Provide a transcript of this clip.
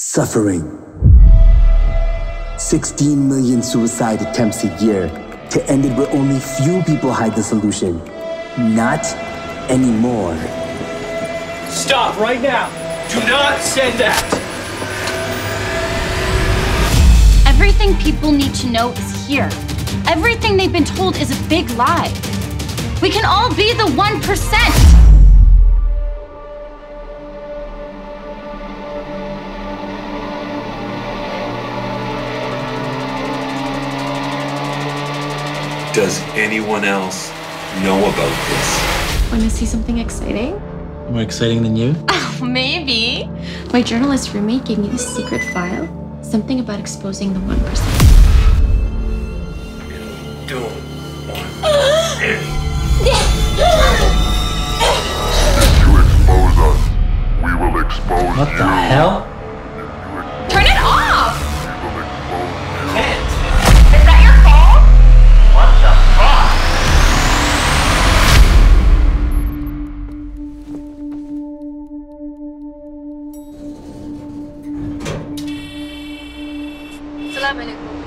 Suffering. 16 million suicide attempts a year. To end it where only few people hide the solution. Not anymore. Stop right now! Do not send that! Everything people need to know is here. Everything they've been told is a big lie. We can all be the 1%. Does anyone else know about this? Want to see something exciting? More exciting than you? Maybe. My journalist roommate gave me this secret file. Something about exposing the 1%. Don't you expose us, we will expose What you. the hell? السلام عليكم